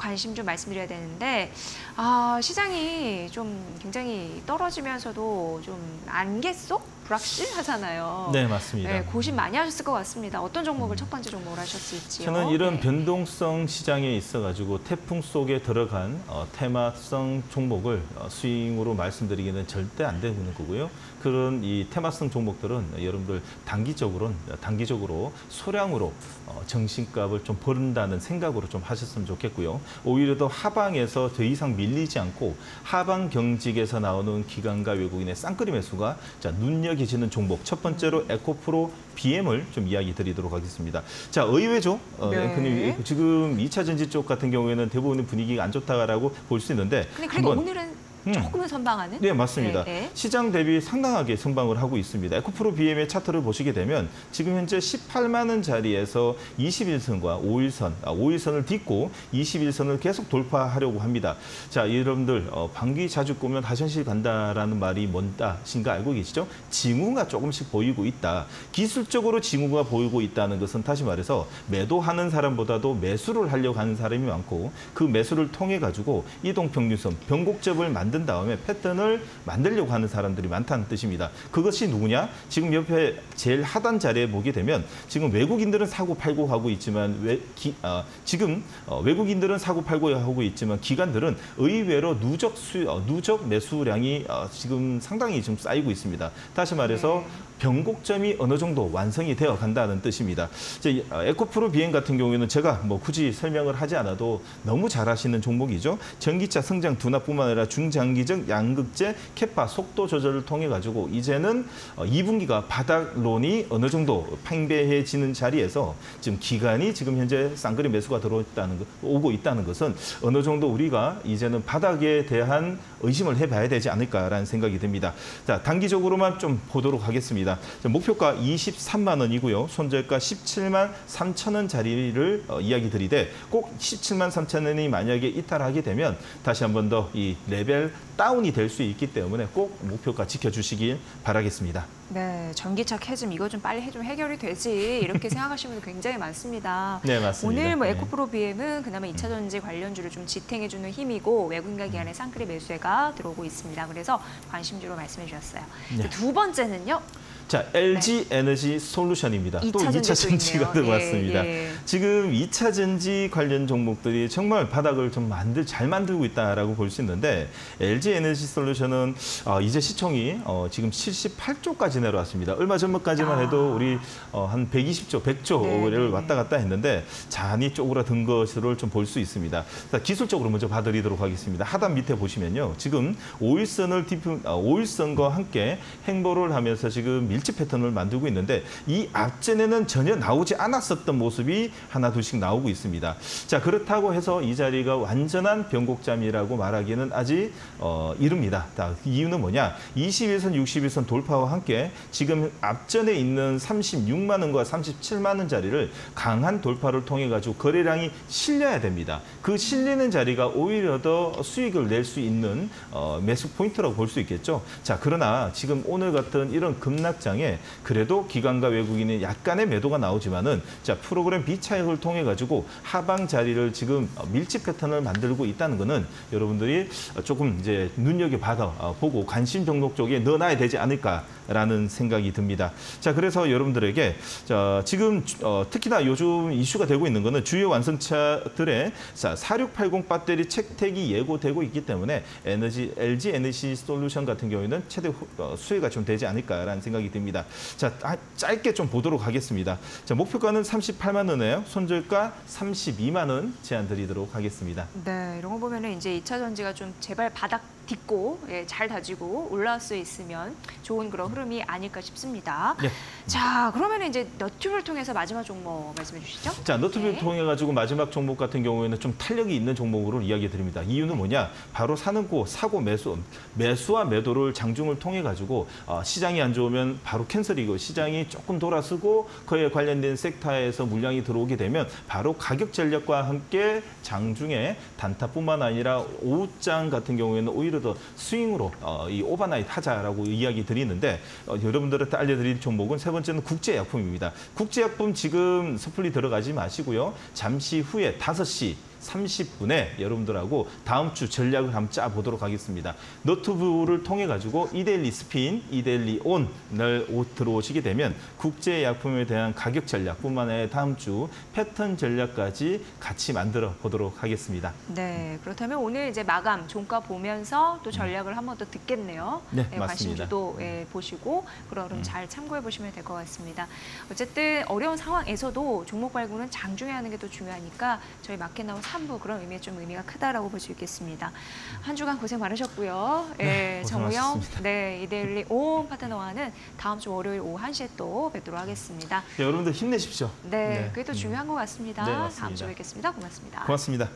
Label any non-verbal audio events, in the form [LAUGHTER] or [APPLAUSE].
관심 좀 말씀드려야 되는데 아, 시장이 좀 굉장히 떨어지면서도 좀 안개 속 불확실하잖아요. 네, 맞습니다. 네, 고심 많이 하셨을 것 같습니다. 어떤 종목을 첫 번째 종목을 하셨을지요? 저는 이런 네. 변동성 시장에 있어가지고 태풍 속에 들어간 어, 테마성 종목을 어, 스윙으로 말씀드리기는 절대 안 되는 거고요. 그런 이 테마성 종목들은 여러분들 단기적으로는 단기적으로 소량으로 어, 정신값을 좀 버른다는 생각으로 좀 하셨으면 좋겠고요. 오히려 더 하방에서 더 이상 밀리지 않고 하방 경직에서 나오는 기관과 외국인의 쌍끌이 매수가 자 눈여겨 지는 종목 첫 번째로 에코프로 BM을 좀 이야기 드리도록 하겠습니다. 자 의외죠, 어, 네. 앵커님 지금 2차 전지 쪽 같은 경우에는 대부분 분위기가 안 좋다라고 볼 수 있는데 근데 그래도 한번 오늘은 음. 조금은 선방하는? 네, 맞습니다. 네, 네. 시장 대비 상당하게 선방을 하고 있습니다. 에코프로 BM의 차트를 보시게 되면 지금 현재 18만 원 자리에서 21선과 5일선, 아, 5일선을 딛고 21선을 계속 돌파하려고 합니다. 자, 여러분들 어, 방귀 자주 꾸면 하천실 간다라는 말이 뭔다신가 알고 계시죠? 징후가 조금씩 보이고 있다. 기술적으로 징후가 보이고 있다는 것은 다시 말해서 매도하는 사람보다도 매수를 하려고 하는 사람이 많고 그 매수를 통해 가지고 이동평균선, 변곡점을 만든 다음에 패턴을 만들려고 하는 사람들이 많다는 뜻입니다. 그것이 누구냐? 지금 옆에 제일 하단 자리에 보게 되면 지금 외국인들은 사고 팔고 하고 있지만 외, 기, 아, 지금 어, 외국인들은 사고 팔고 하고 있지만 기관들은 의외로 누적 수 어, 누적 매수량이 어, 지금 상당히 좀 쌓이고 있습니다. 다시 말해서 변곡점이 어느 정도 완성이 되어 간다는 뜻입니다. 이제 어, 에코프로 비행 같은 경우에는 제가 뭐 굳이 설명을 하지 않아도 너무 잘 아시는 종목이죠. 전기차 성장 둔화뿐만 아니라 중장 기적 양극재 캐파 속도 조절을 통해 가지고 이제는 어, 2분기가 바닥론이 어느 정도 팽배해지는 자리에서 지금 기간이 지금 현재 쌍끌이 매수가 들어오다는 것, 오고 있다는 것은 어느 정도 우리가 이제는 바닥에 대한 의심을 해봐야 되지 않을까라는 생각이 듭니다. 자 단기적으로만 좀 보도록 하겠습니다. 자, 목표가 23만 원이고요. 손절가 17만 3천 원 자리를 어, 이야기 드리되 꼭 17만 3천 원이 만약에 이탈하게 되면 다시 한 번 더 이 레벨 다운이 될 수 있기 때문에 꼭 목표가 지켜주시길 바라겠습니다. 네, 전기차 chasm 이거 좀 빨리 해- 좀 해결이 되지 이렇게 [LAUGHS] 생각하시는 분들 굉장히 많습니다. 네 맞습니다. 오늘 뭐 네. 에코프로 BM은 그나마 2차 전지 관련주를 좀 지탱해주는 힘이고 외국인과 기관의 쌍끌이 매수세가 들어오고 있습니다. 그래서 관심주로 말씀해 주셨어요. 네. 두 번째는요. 자, LG 에너지 솔루션입니다. 또 2차 2차 전지도 전지가. 들어왔습니다. 예, 예. 지금 2차 전지 관련 종목들이 정말 바닥을 좀 만들 잘 만들고 있다라고 볼 수 있는데 LG 에너지 솔루션은 어, 이제 시총이 어, 지금 78조까지 내려왔습니다. 얼마 전까지만 아. 해도 우리 어, 한 120조, 100조를 네, 네. 왔다 갔다 했는데 잔이 쪼그라든 것을 좀 볼 수 있습니다. 자, 기술적으로 먼저 봐드리도록 하겠습니다. 하단 밑에 보시면요. 지금 5일선을 디프, 아, 5일선과 함께 횡보를 하면서 지금 밀집 패턴을 만들고 있는데 이 앞전에는 전혀 나오지 않았었던 모습이 하나 둘씩 나오고 있습니다. 자 그렇다고 해서 이 자리가 완전한 변곡점이라고 말하기는 아직 어, 이릅니다. 자, 이유는 뭐냐? 21선, 61선 돌파와 함께 지금 앞전에 있는 36만 원과 37만 원 자리를 강한 돌파를 통해 가지고 거래량이 실려야 됩니다. 그 실리는 자리가 오히려 더 수익을 낼 수 있는 어, 매수 포인트라고 볼 수 있겠죠. 자 그러나 지금 오늘 같은 이런 급락장에 그래도 기관과 외국인의 약간의 매도가 나오지만은 자 프로그램 비 차익을 통해 가지고 하방 자리를 지금 어, 밀집 패턴을 만들고 있다는 거는 여러분들이 조금 이제 눈여겨 받아 어, 보고 관심 종목 쪽에 넣어놔야 되지 않을까라는 생각이 듭니다. 자 그래서 여러분들에게 자 지금 어, 특히나 요즘 이슈가 되고 있는 거는 주요 완성차들의 자 4680 배터리 책택이 예고되고 있기 때문에 에너지 LG 에너지 솔루션 같은 경우에는 최대 후- 어, 수혜가 좀 되지 않을까라는 생각이 듭니다. 자 아, 짧게 좀 보도록 하겠습니다. 자 목표가는 38만 원 이에요. 손절가 32만 원 제안 드리도록 하겠습니다. 네, 이런 거 보면은 이제 2차 전지가 좀 제발 바닥 딛고 예, 잘 다지고 올라올 수 있으면 좋은 그런 흐름이 아닐까 싶습니다. 예. 자, 그러면 이제 너튜브를 통해서 마지막 종목 말씀해 주시죠. 자, 너튜브를 네. 통해 가지고 마지막 종목 같은 경우에는 좀 탄력이 있는 종목으로 이야기 드립니다. 이유는 뭐냐? 바로 사는 고 사고 매수 매수와 매도를 장중을 통해 가지고 어, 시장이 안 좋으면 바로 cancel이고 시장이 조금 돌아서고 그에 관련된 sector에서 물량이 들어오게 되면 바로 가격 전략과 함께 장중에 단타뿐만 아니라 오후장 같은 경우에는 오히려 더 스윙으로 어, 이 overnight 하자라고 이야기 드리는데 어, 여러분들한테 알려드릴 종목은 세 번째는 국제약품입니다. 국제약품 지금 섣불리 들어가지 마시고요. 잠시 후에 5시 30분에 여러분들하고 다음 주 전략을 한번 짜보도록 하겠습니다. 너튜브를 통해 가지고 이데일리 스핀, 이데일리 온을 들어오시게 되면 국제약품에 대한 가격 전략뿐만 아니라 다음 주 패턴 전략까지 같이 만들어 보도록 하겠습니다. 네, 그렇다면 오늘 이제 마감 종가 보면서 또 전략을 한번 더 듣겠네요. 네, 관심 주도 맞습니다. 예, 보시고 그럼 잘 참고해 보시면 될 것 같습니다. 어쨌든 어려운 상황에서도 종목 발굴은 장중에 하는 게더 중요하니까 저희 마켓나우 3부 그런 의미에 좀 의미가 크다라고 볼 수 있겠습니다. 한 주간 고생 많으셨고요. 네, 예, 정우영, 고생하셨습니다. 네, 이데일리 온 파트너와는 다음 주 월요일 오후 1시에 또 뵙도록 하겠습니다. 네, 여러분들 힘내십시오. 네, 네. 그게 더 음. 중요한 것 같습니다. 네, 다음. 주에 뵙겠습니다. 고맙습니다. 고맙습니다.